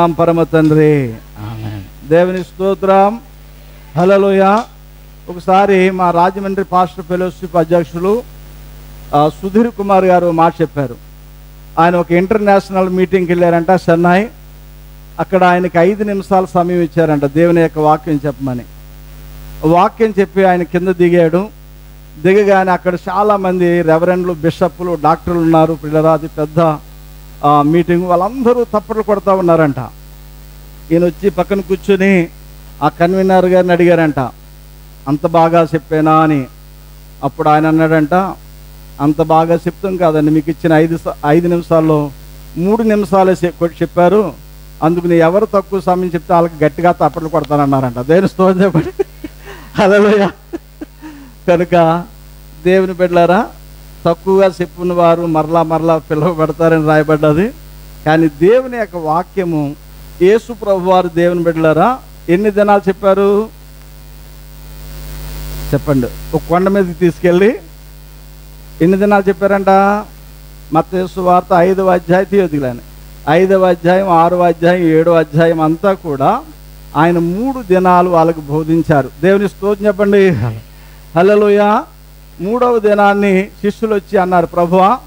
పరమ తండ్రి. దేవుని స్తోత్రం. హలలోయ ఒకసారి మా రాజమండ్రి పాస్టర్ ఫెలోషిప్ అధ్యక్షులు సుధీర్ కుమార్ గారు మాట చెప్పారు. ఆయన ఒక ఇంటర్నేషనల్ మీటింగ్కి వెళ్ళారంట చెన్నై. అక్కడ ఆయనకి ఐదు నిమిషాల సమయం ఇచ్చారంట దేవుని యొక్క వాక్యం చెప్పమని. వాక్యం చెప్పి ఆయన కింద దిగాడు. దిగగానే అక్కడ చాలామంది రెవరెండ్లు బిషప్లు డాక్టర్లు ఉన్నారు. పిల్లరాది పెద్ద మీటింగ్ వాళ్ళందరూ తప్పట్లు కొడతా ఉన్నారంట. ఈయన వచ్చి పక్కన కూర్చొని ఆ కన్వీనర్ గారిని అడిగారంట అంత బాగా చెప్పానా? అని. అప్పుడు ఆయన అన్నాడంట అంత బాగా చెప్తాం కాదండి మీకు ఇచ్చిన ఐదు ఐదు నిమిషాల్లో మూడు నిమిషాలే చెప్పారు. అందుకు నేను ఎవరు తక్కువ సమయం చెప్తే వాళ్ళకి గట్టిగా తప్పట్లు కొడతానన్నారంట. దేని స్తోత్రం చెప్పండి. కనుక దేవుని బిడ్డలారా తక్కువగా చెప్పిన వారు మరలా మరలా పిలువబెడతారని రాయబడ్డది. కానీ దేవుని యొక్క వాక్యము యేసు ప్రభు వారు దేవుని బిడ్డలారా ఎన్ని దినాలు చెప్పారు? చెప్పండి. ఒక కొండ మీదకి తీసుకెళ్ళి ఎన్ని దినాలు చెప్పారంట? మత్స్సు వార్త ఐదవ అధ్యాయం తీయదులని ఐదవ అధ్యాయం ఆరవ అధ్యాయం ఏడవ అధ్యాయం అంతా కూడా ఆయన మూడు దినాలు వాళ్ళకు బోధించారు. దేవుని స్తోత్రం చెప్పండి. హలోయా మూడవ దినాన్ని శిష్యులు వచ్చి అన్నారు ప్రభువా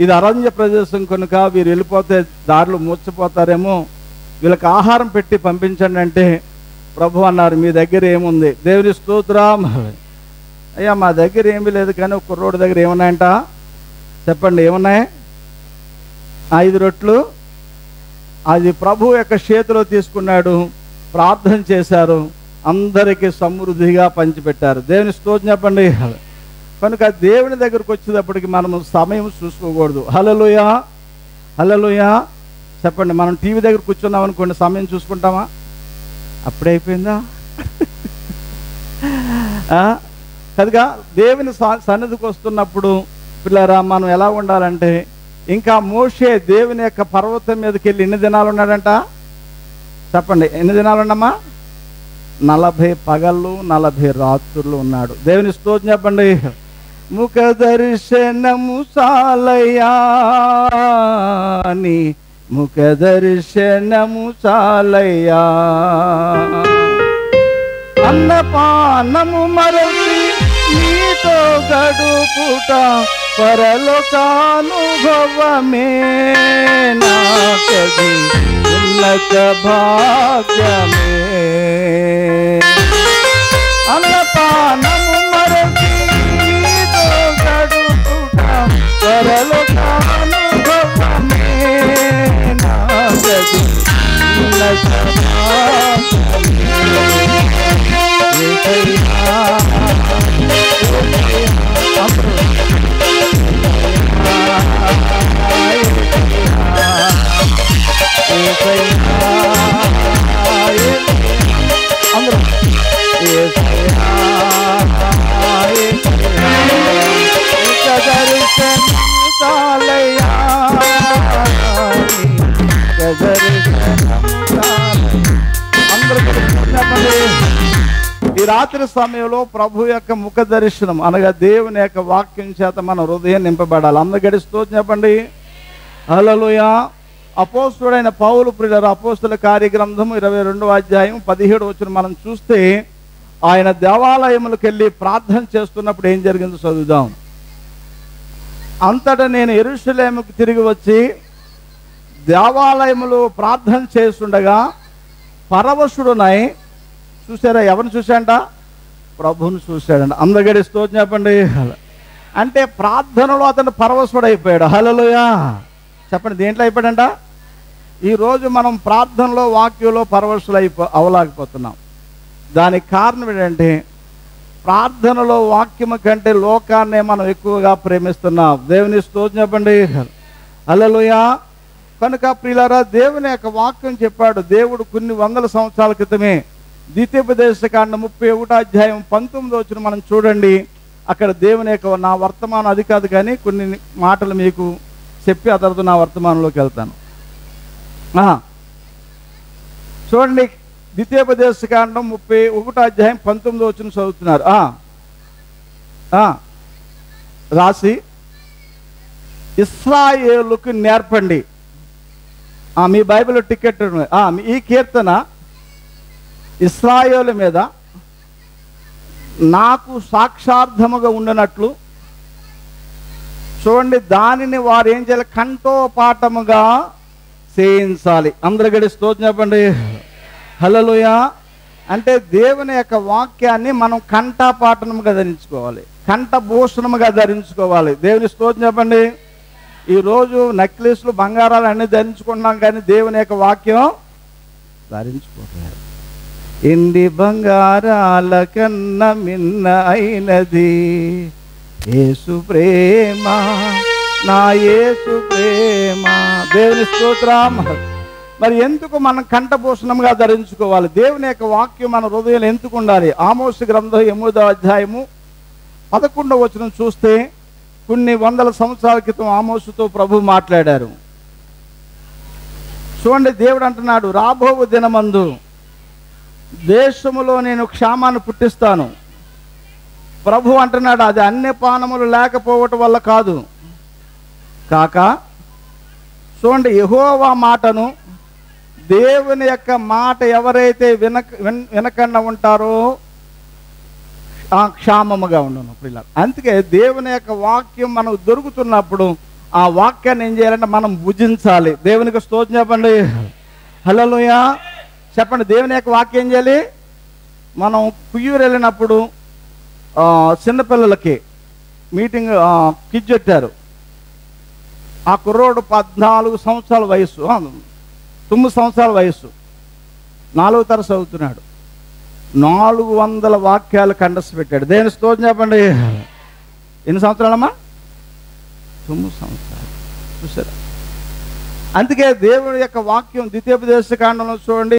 ఇది అరణ్య ప్రదేశం కనుక వీరు వెళ్ళిపోతే దారులు మూర్చిపోతారేమో వీళ్ళకి ఆహారం పెట్టి పంపించండి అంటే ప్రభు అన్నారు మీ దగ్గర ఏముంది? దేవుని స్తోత్రం. అయ్యా మా దగ్గర ఏమీ లేదు కానీ ఒక కుర్రోడి దగ్గర ఏమున్నాయంట? చెప్పండి ఏమున్నాయి? ఐదు రొట్లు. అది ప్రభు యొక్క చేతిలో తీసుకున్నాడు ప్రార్థన చేశారు అందరికీ సమృద్ధిగా పంచిపెట్టారు. దేవుని స్తోత్రం చెప్పండి. కనుక దేవుని దగ్గరకు వచ్చేటప్పటికి మనము సమయం చూసుకోకూడదు. హలలుయా హలలుయా చెప్పండి మనం టీవీ దగ్గర కూర్చున్నాం అనుకోండి సమయం చూసుకుంటామా? అప్పుడే అయిపోయిందా ఆ? కనుక దేవుని సన్నిధికి వస్తున్నప్పుడు పిల్లరా మనం ఎలా ఉండాలంటే ఇంకా మోషే దేవుని యొక్క పర్వతం మీదకి వెళ్ళి ఎన్ని దినాలు ఉన్నాడంట? చెప్పండి ఎన్ని దినాలు ఉన్నామా నలభై పగళ్ళు నలభై రాత్రులు ఉన్నాడు. దేవుని స్తోత్రం చెప్పండి. ముఖ దర్శనము సాలయాని ముఖ దర్శనము సాలయా అన్నపానము మరచి నీతో గడుపుట పరలోకానుభవమే నాకది ఉన్నత భాగ్యమే. అన్నపానము ఈ రాత్రి సమయంలో ప్రభు యొక్క ముఖ దర్శనం అనగా దేవుని యొక్క వాక్యం చేత మన హృదయం నింపబడాలి. అందరి చెప్పండి. హలోయా అపోస్తుడైన పౌలు ప్రియుల అపోస్తుల కార్యగ్రంథము ఇరవై రెండవ అధ్యాయం పదిహేడు వచ్చిన మనం చూస్తే ఆయన దేవాలయములకు వెళ్ళి ప్రార్థన చేస్తున్నప్పుడు ఏం జరిగిందో చదువుదాం. అంతటా నేను ఎరుషులేముకు తిరిగి వచ్చి దేవాలయములో ప్రార్థన చేస్తుండగా పరవశుడునై చూసారా ఎవరిని చూశాంట ప్రభువుని చూశాడంట. అందగడి స్తోత్రం చెప్పండి. అంటే ప్రార్థనలో అతను పరవశుడు అయిపోయాడు హలోయా చెప్పండి దేంట్లో అయిపోయాడంట? ఈరోజు మనం ప్రార్థనలో వాక్యంలో పరవశులు అయిపో అవలాగిపోతున్నాం. దానికి కారణం ఏంటంటే ప్రార్థనలో వాక్యము కంటే లోకాన్నే మనం ఎక్కువగా ప్రేమిస్తున్నాం. దేవుని స్తోత్రం చెప్పండి. అలలుయా కనుక ప్రియులారా దేవుని యొక్క వాక్యం చెప్పాడు. దేవుడు కొన్ని వందల సంవత్సరాల క్రితమే ద్వితీయోపదేశకాండ ముప్పై ఒకటో అధ్యాయం పంతొమ్మిది వచ్చిన మనం చూడండి. అక్కడ దేవుని యొక్క నా వర్తమానం అది కాదు కానీ కొన్ని మాటలు మీకు చెప్పి ఆ తర్వాత నా వర్తమానంలోకి వెళ్తాను. ఆ. చూడండి ద్వితీయోపదేశకాండం ముప్పై ఒకటో అధ్యాయం పంతొమ్మిది వచ్చిన చదువుతున్నారు. ఆ. రాసి ఇస్రాయేలుకు నేర్పండి. మీ బైబిల్ టికెట్ ఆ, మీ- ఈ కీర్తన ఇస్రాయేలు మీద నాకు సాక్షార్థముగా ఉండినట్లు చూడండి దానిని వారు ఏం చేయాలి కంఠోపాఠముగా చేయించాలి. అందరు గడి స్తోత్రం చెప్పండి. హలోయ అంటే దేవుని యొక్క వాక్యాన్ని మనం కంఠపాఠనముగా ధరించుకోవాలి. కంఠభూషణముగా ధరించుకోవాలి. దేవుని స్తోత్రం చెప్పండి. ఈరోజు నెక్లెస్లు బంగారాలు అన్నీ ధరించుకుంటున్నాం కానీ దేవుని యొక్క వాక్యం ధరించుకోలేదు ఇండి బంగారాల కన్న మిన్న అయినది. ఏసు ప్రేమ నా ఏసు ప్రేమ. దేవుని స్తోత్రం. మరి ఎందుకు మనం కంఠభూషణంగా ధరించుకోవాలి? దేవుని యొక్క వాక్యం మన హృదయంలో ఎందుకు ఉండాలి? ఆమోస గ్రంథం ఎనిమిదో అధ్యాయము పదకొండవ వచనం చూస్తే కొన్ని వందల సంవత్సరాల క్రితం ఆమోసుతో ప్రభు మాట్లాడారు. చూడండి దేవుడు అంటున్నాడు రాబో దినమందు దేశములో నేను క్షామాన్ని పుట్టిస్తాను. ప్రభు అంటున్నాడు అది అన్ని పానములు లేకపోవటం వల్ల కాదు. కాక చూడండి యహోవా మాటను దేవుని యొక్క మాట ఎవరైతే వినక వినకుండా ఉంటారో ఆ క్షామముగా ఉండను పిల్లలు అందుకే దేవుని యొక్క వాక్యం మనకు దొరుకుతున్నప్పుడు ఆ వాక్యాన్ని ఏం చేయాలంటే మనం భుజించాలి. దేవునికి స్తోత్రం చెప్పండి. హలోయా చెప్పండి దేవుని యొక్క వాక్యం ఏం చేయాలి? మనం కుయ్యూరు వెళ్ళినప్పుడు చిన్నపిల్లలకి మీటింగ్ కిజ్ పెట్టారు. ఆ కుర్రోడు పద్నాలుగు సంవత్సరాల వయసు తొమ్మిది సంవత్సరాల వయసు నాలుగో తరగతి చదువుతున్నాడు. నాలుగు వందల వాక్యాలు కండసి పెట్టాడు. దేని స్తోత్రం చెప్పండి. ఎన్ని సంవత్సరాలమ్మా? తొమ్మిది సంవత్సరాలు. చూసారా? అందుకే దేవుడి యొక్క వాక్యం ద్వితీయోపదేశ కాండంలో చూడండి.